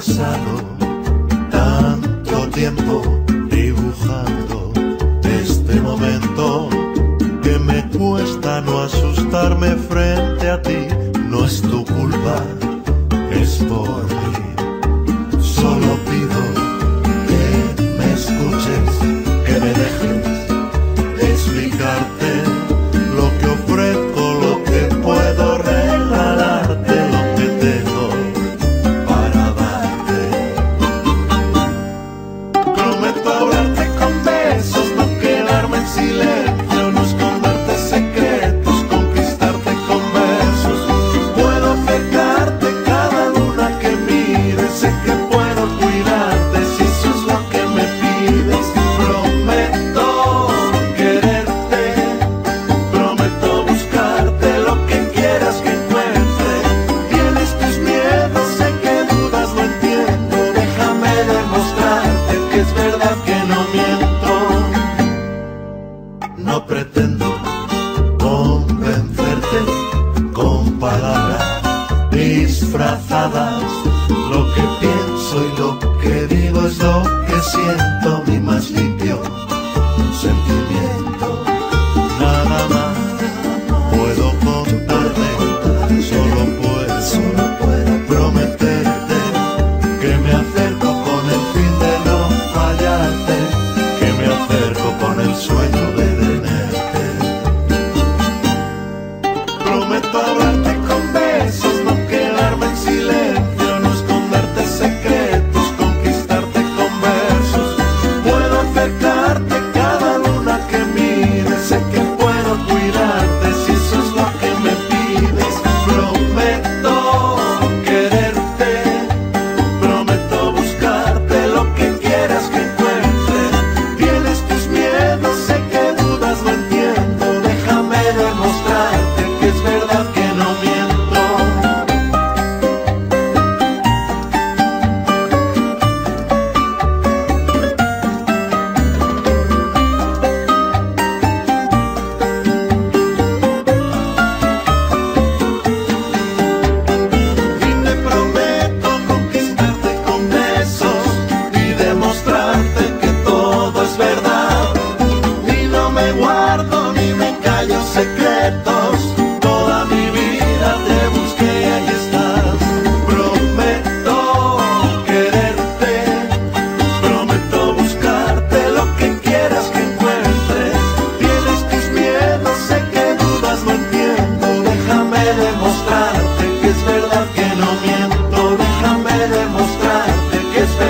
pasado tanto tiempo dibujando este momento que me cuesta no asustarme frente a ti. No es tu culpa, es por me the. disfrazadas. Lo que pienso y lo que digo es lo It's been